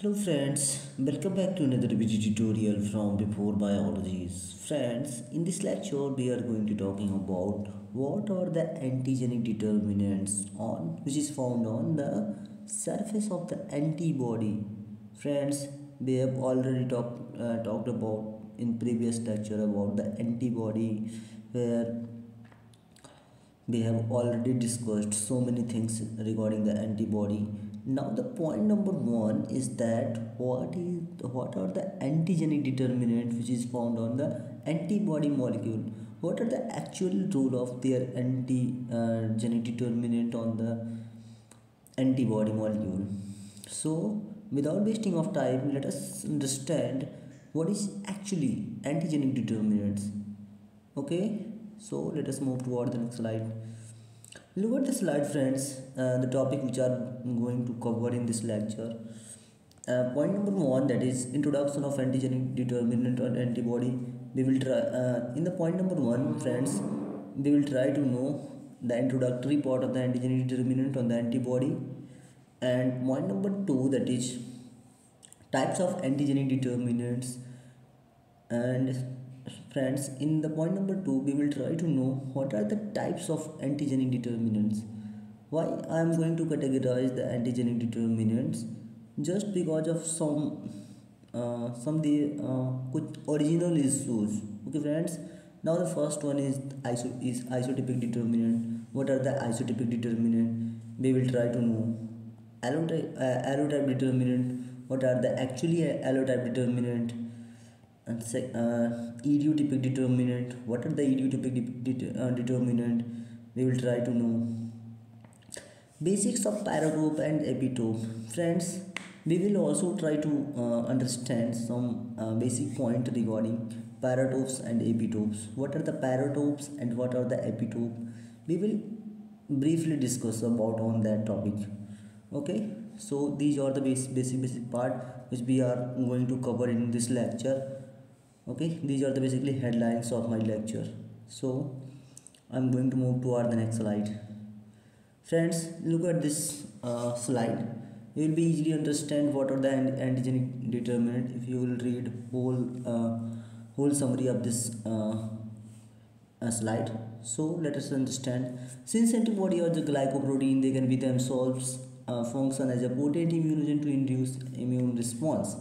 Hello friends, welcome back to another video tutorial from Before Biologies. Friends, in this lecture we are going to talking about what are the antigenic determinants on which is found on the surface of the antibody. Friends, we have already talked uh, talked about in previous lecture about the antibody where we have already discussed so many things regarding the antibody now the point number one is that what is what are the antigenic determinants which is found on the antibody molecule? What are the actual role of their antigenic uh, determinant on the antibody molecule? So without wasting of time let us understand what is actually antigenic determinants. Okay? So let us move toward the next slide look at the slide friends uh, the topic which are going to cover in this lecture. Uh, point number one that is introduction of antigenic determinant on antibody. We will try uh, in the point number one friends we will try to know the introductory part of the antigenic determinant on the antibody. And point number two that is types of antigenic determinants and friends in the point number two we will try to know what are the types of antigenic determinants. Why i am going to categorize the antigenic determinants? Just because of some uh, some the uh, original issues okay friends? Now the first one is iso is isotypic determinant. What are the isotypic determinant? We will try to know. Allotype, uh, allotype determinant. What are the actually allotype determinant and say uh, idiotypic determinant. What are the idiotypic de de uh, determinant? We will try to know. Basics of paratope and epitope. Friends we will also try to uh, understand some uh, basic point regarding paratopes and epitopes. What are the paratopes and what are the epitope? We will briefly discuss about on that topic. Okay? So these are the basic basic basic part which we are going to cover in this lecture okay these are the basically headlines of my lecture. So i'm going to move toward the next slide. Friends look at this uh, slide. You will be easily understand what are the antigenic determinant if you will read whole uh, whole summary of this uh, uh, slide. So let us understand. Since antibody are the glycoprotein they can be themselves uh, function as a potent immunogen to induce immune response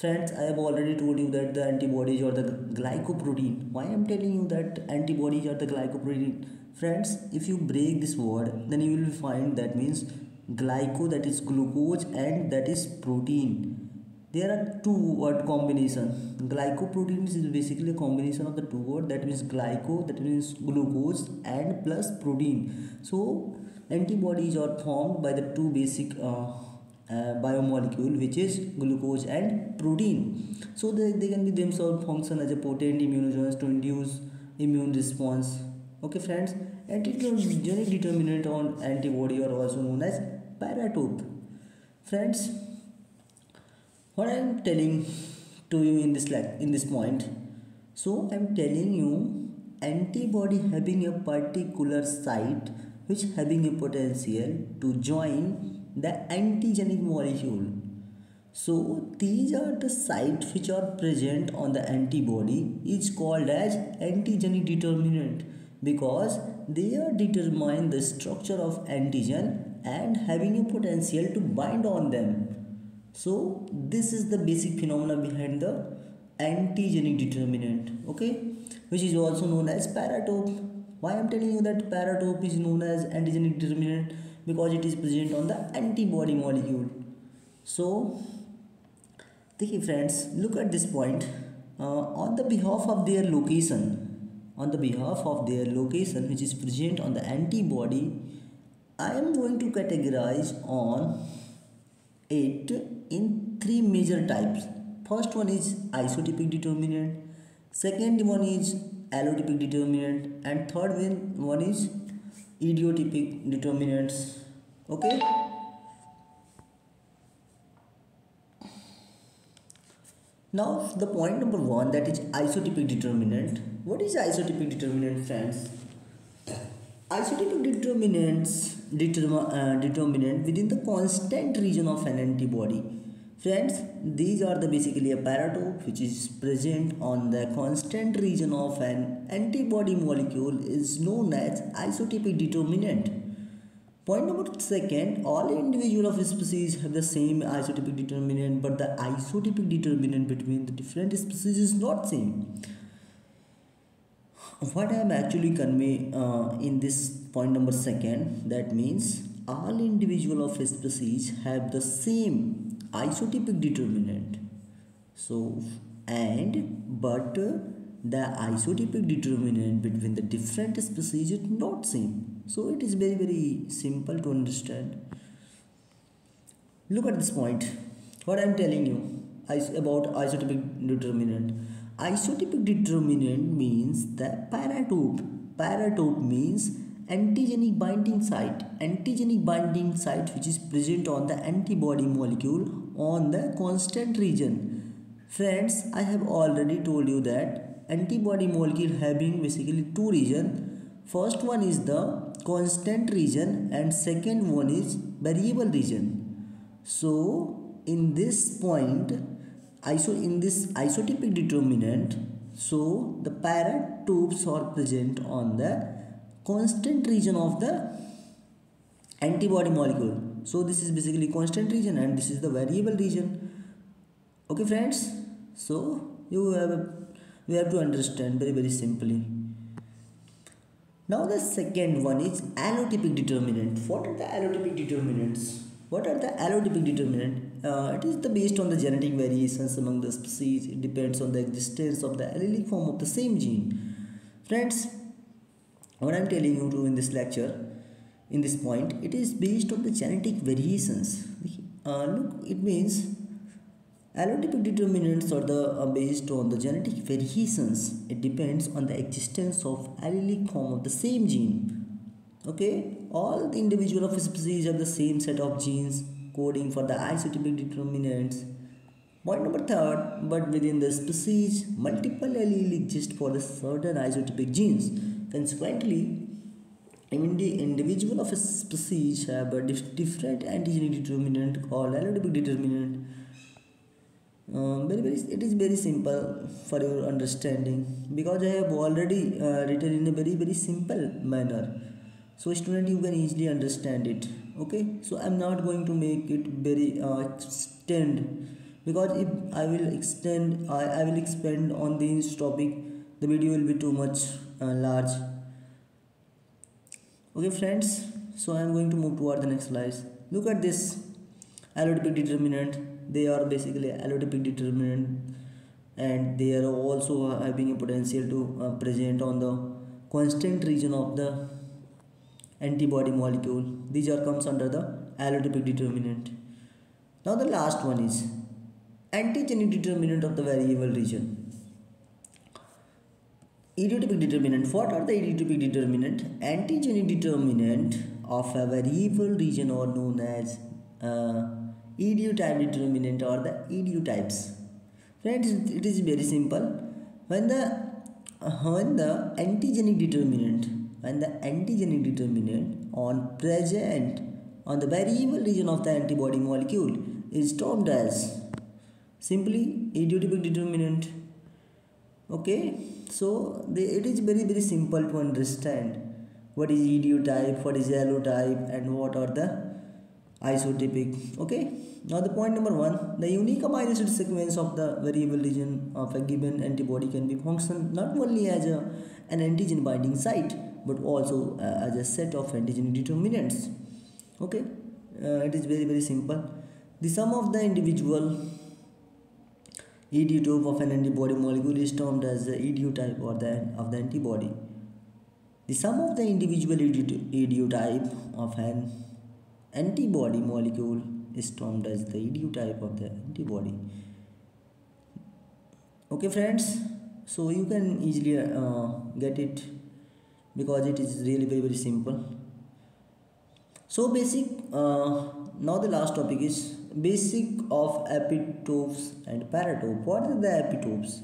Friends, I have already told you that the antibodies are the glycoprotein. Why I am telling you that antibodies are the glycoprotein? Friends, if you break this word, then you will find that means glyco that is glucose and that is protein. There are two word combination. Glycoproteins is basically a combination of the two word that means glyco that means glucose and plus protein. So antibodies are formed by the two basic uh, uh, biomolecule which is glucose and protein. So they, they can be themselves function as a potent immunogens to induce immune response. Okay friends? Antigenic determinant on antibody are also known as paratope. Friends what i am telling to you in this like in this point so i am telling you antibody having a particular site which having a potential to join the antigenic molecule. So these are the sites which are present on the antibody is called as antigenic determinant because they are determine the structure of antigen and having a potential to bind on them. So this is the basic phenomena behind the antigenic determinant okay which is also known as paratope. Why I am telling you that paratope is known as antigenic determinant because it is present on the antibody molecule so देखिए friends look at this point uh, on the behalf of their location on the behalf of their location which is present on the antibody I am going to categorize on it in three major types first one is isotypic determinant second one is allotypic determinant and third one is idiotypic determinants. Okay? Now the point number one that is isotypic determinant. What is isotypic determinant friends? Isotypic determinants determ uh, determinant within the constant region of an antibody Friends, these are the basically a paratope which is present on the constant region of an antibody molecule is known as isotopic determinant. Point number second, all individual of species have the same isotopic determinant but the isotopic determinant between the different species is not same. What I am actually convey uh, in this point number second that means all individual of species have the same isotopic determinant. So and but uh, the isotopic determinant between the different species is not same. So it is very very simple to understand. Look at this point. What i am telling you is about isotopic determinant. Isotopic determinant means the paratope. Paratope means antigenic binding site. Antigenic binding site which is present on the antibody molecule on the constant region. Friends i have already told you that antibody molecule having basically two region. First one is the constant region and second one is variable region. So in this point iso in this isotopic determinant so the paratopes are present on the constant region of the antibody molecule so this is basically constant region and this is the variable region. Okay friends? So you have we have to understand very very simply. Now the second one is allotypic determinant. What are the allotypic determinants? What are the allotypic determinant? Uh, it is the based on the genetic variations among the species. It depends on the existence of the allelic form of the same gene. Friends what i'm telling you to in this lecture in this point it is based on the genetic variations. Uh, look it means allotypic determinants are the are based on the genetic variations. It depends on the existence of allelic form of the same gene. Okay. All the individual of a species have the same set of genes coding for the isotypic determinants. Point number third but within the species multiple alleles exist for the certain isotypic genes. Consequently, the individual of a species have a different antigenic determinant called allotypic determinant. Um, very, very, it is very simple for your understanding because I have already uh, written in a very very simple manner. So student you can easily understand it. Okay, so I'm not going to make it very uh, extend because if I will extend I, I will expand on this topic the video will be too much uh, large okay friends so i am going to move toward the next slides. Look at this. Allotypic determinant they are basically allotypic determinant and they are also having a potential to uh, present on the constant region of the antibody molecule. These are comes under the allotypic determinant. Now the last one is antigenic determinant of the variable region Idiotypic determinant. What are the idiotypic determinant? Antigenic determinant of a variable region are known as uh, idiotype determinant or the idiotypes. Friends, it is very simple. When the when the antigenic determinant when the antigenic determinant on present on the variable region of the antibody molecule is termed as simply idiotypic determinant okay? So they, it is very very simple to understand. What is idiotype what is allotype and what are the isotypic okay? Now the point number one the unique amino acid sequence of the variable region of a given antibody can be functioned not only as a, an antigen binding site but also uh, as a set of antigen determinants okay? Uh, it is very very simple. The sum of the individual idiotype of an antibody molecule is termed as the idiotype or the, of the antibody. The sum of the individual idiotype of an antibody molecule is termed as the idiotype of the antibody. Okay friends, so you can easily uh, get it because it is really very very simple. So basic, uh, now the last topic is basic of epitopes and paratope. What are the epitopes?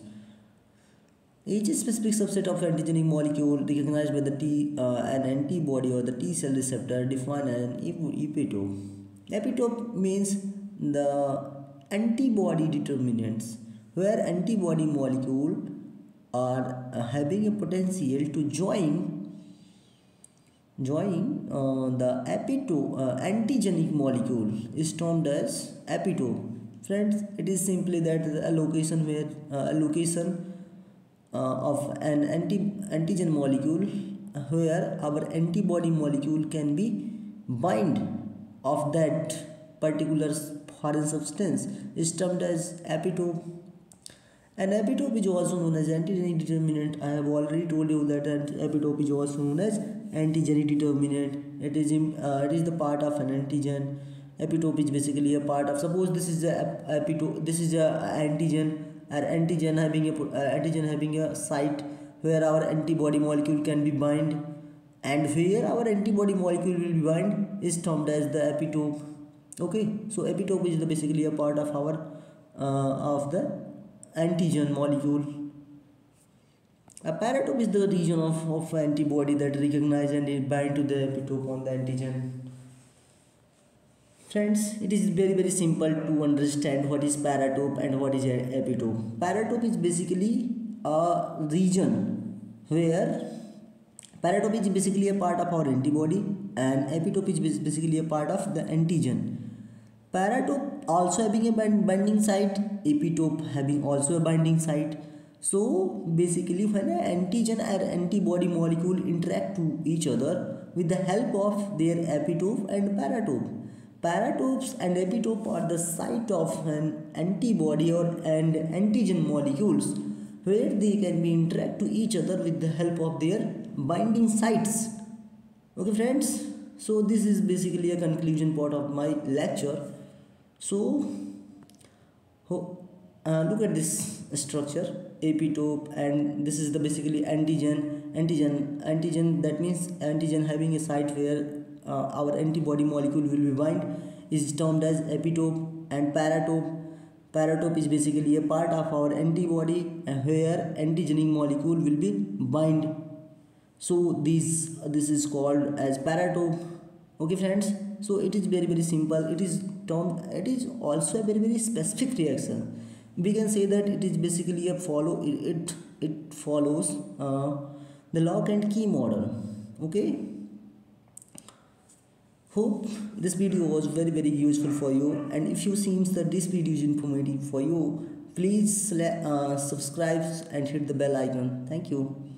Each specific subset of antigenic molecule recognized by the T, uh, an antibody or the T cell receptor defined an epitope. Epitope means the antibody determinants where antibody molecule are uh, having a potential to join join uh, the epitope uh, antigenic molecule is termed as epitope friends it is simply that a location where uh, a location uh, of an anti antigen molecule where our antibody molecule can be bind of that particular foreign substance is termed as epitope an epitope is also known as antigenic determinant. I have already told you that an epitope is also known as antigenic determinant. It is uh, it is the part of an antigen. Epitope is basically a part of. Suppose this is a epitope. This is a antigen. Or antigen having a uh, antigen having a site where our antibody molecule can be bind, and where our antibody molecule will be bind is termed as the epitope. Okay, so epitope is the basically a part of our uh, of the antigen molecule. A paratope is the region of, of antibody that recognize and bind to the epitope on the antigen. Friends, it is very very simple to understand what is paratope and what is epitope. Paratope is basically a region where paratope is basically a part of our antibody and epitope is basically a part of the antigen. Paratope also having a binding site epitope having also a binding site. So basically when an antigen or antibody molecule interact to each other with the help of their epitope and paratope. Paratopes and epitope are the site of an antibody or and antigen molecules where they can be interact to each other with the help of their binding sites. Okay friends? So this is basically a conclusion part of my lecture so uh, look at this structure epitope and this is the basically antigen antigen antigen that means antigen having a site where uh, our antibody molecule will be bind is termed as epitope and paratope. Paratope is basically a part of our antibody where antigenic molecule will be bind. So this this is called as paratope okay friends? So it is very very simple. It is term it is also a very very specific reaction. We can say that it is basically a follow it it follows uh, the lock and key model. Okay? Hope this video was very very useful for you. And if you seems that this video is informative for you please uh, subscribe and hit the bell icon. Thank you